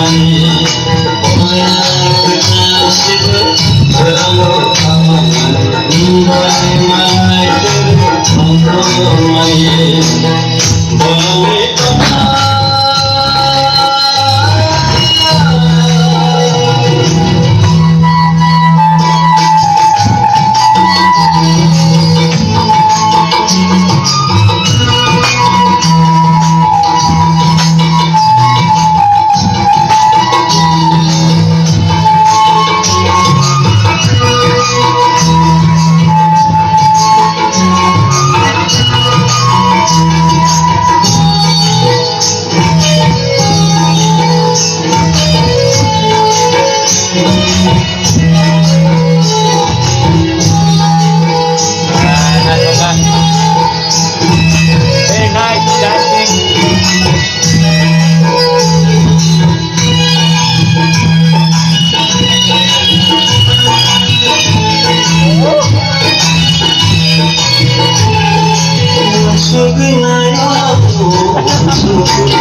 one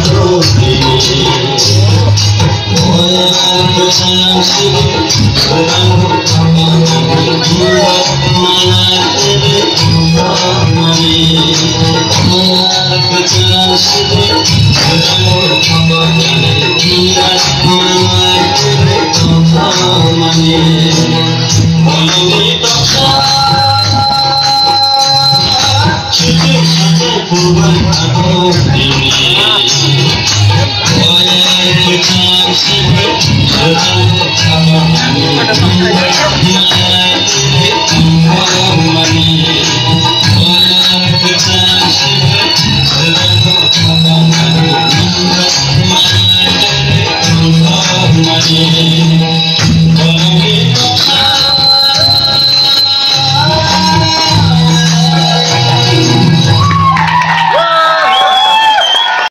I'm going to